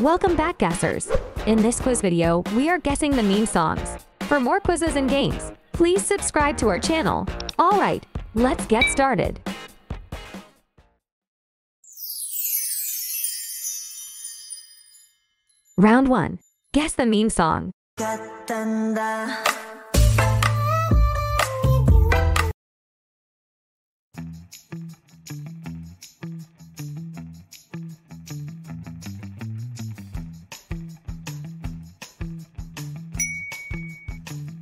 Welcome back, guessers! In this quiz video, we are guessing the meme songs. For more quizzes and games, please subscribe to our channel. Alright, let's get started. Round 1. Guess the meme song.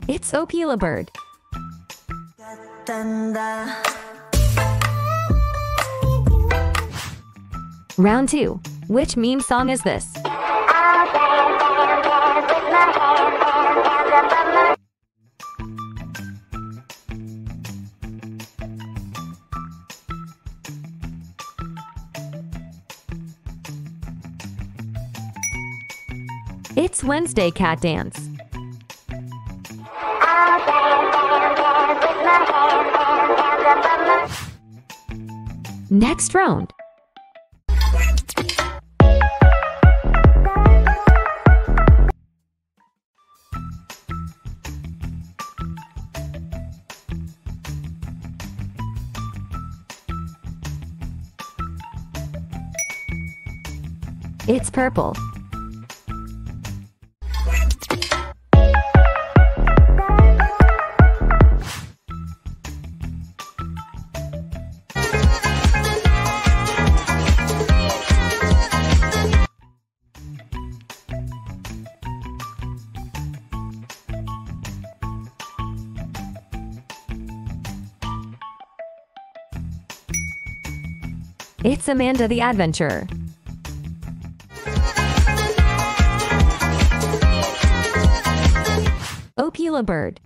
It's Opila Bird. Round 2. Which meme song is this? It's Wednesday Cat Dance. Next round. It's purple. It's Amanda the Adventurer. Opila bird.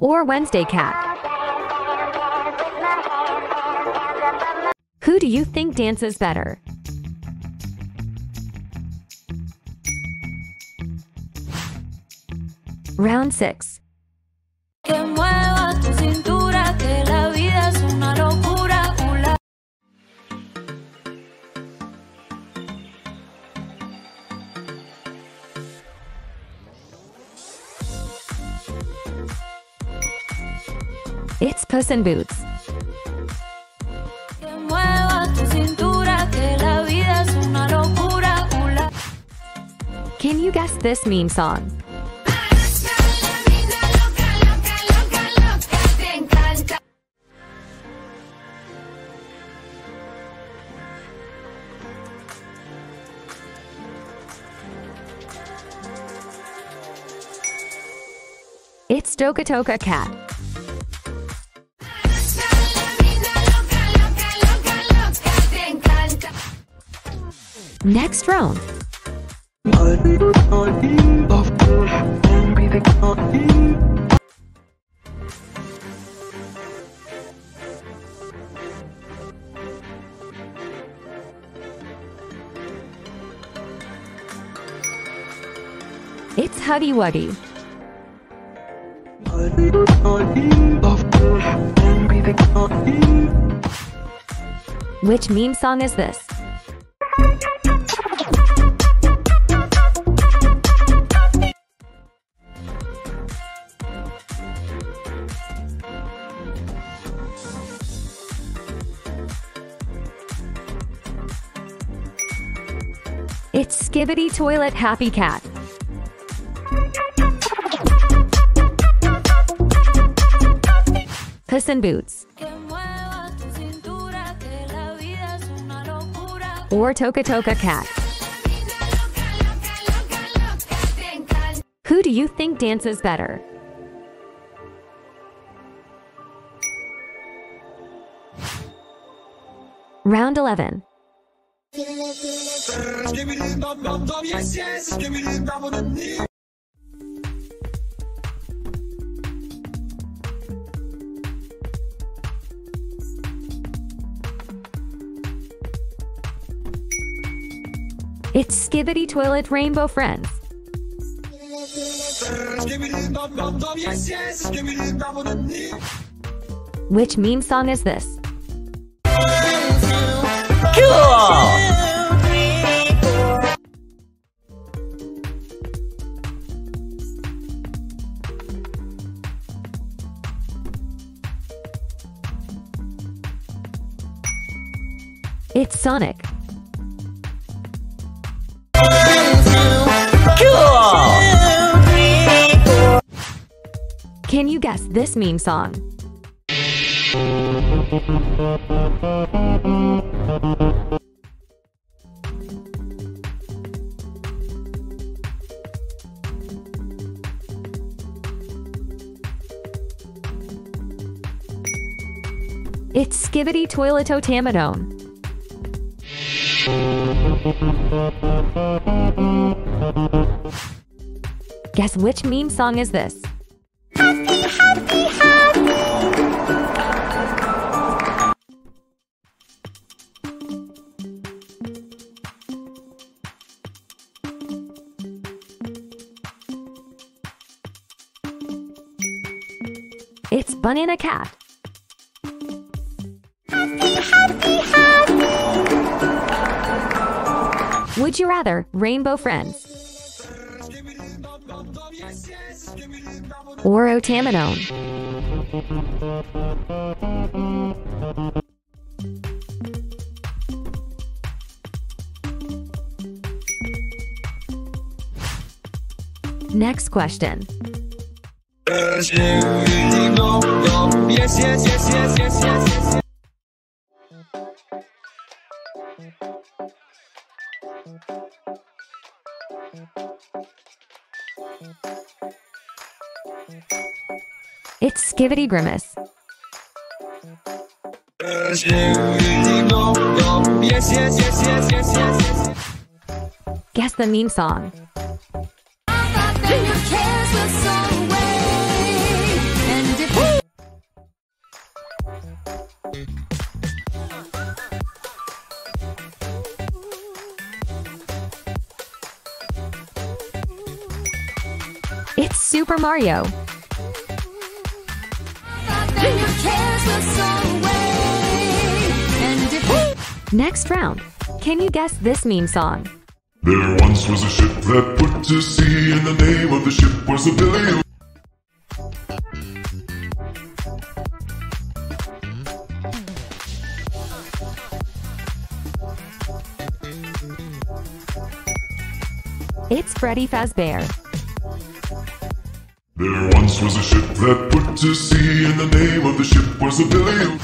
Or Wednesday cat. Who do you think dances better? Round 6 locura. Hula. Can you guess this meme song? It's Toca Toca Cat. Next round. It's Huggy Wuggy. Which meme song is this? It's Skibidi Toilet Happy Cat. Puss in Boots or Toca Toca Cat. Who do you think dances better? Round 11. It's Skibidi Toilet Rainbow Friends. Which meme song is this? Cool! It's Sonic. Cool! Can you guess this meme song? It's Skibidi Toilet Otamatone. Guess which meme song is this? It's Banana Cat. Would you rather Rainbow Friends? Or Otamatone? Next question. It's Skibidi Grimace. Yes, yes, yes, yes, yes, yes. Guess the meme song. It's Super Mario. then your cares will soar away. And if Next round. Can you guess this meme song? There once was a ship that put to sea, and the name of the ship was a Billy. It's Freddy Fazbear. There once was a ship that put to sea, and the name of the ship was a Billy.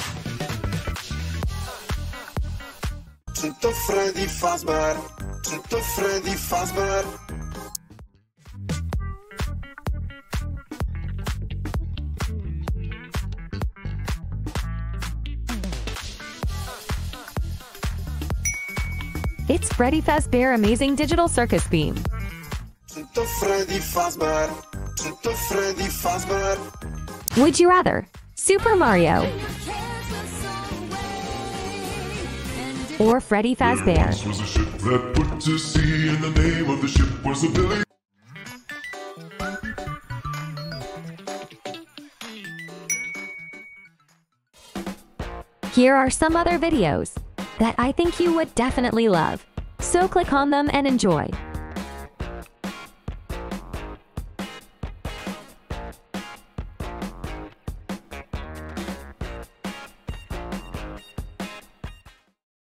Tutto Freddy Fazbear, tutto Freddy Fazbear. It's Freddy Fazbear Amazing Digital Circus Beam. Tutto Freddy Fazbear, tutto Freddy Fazbear. Would you rather? Super Mario cares will soar away. And if or Freddy Fazbear? once was a ship that put to sea, and the name of the ship was a Billy. Here are some other videos that I think you would definitely love. So click on them and enjoy.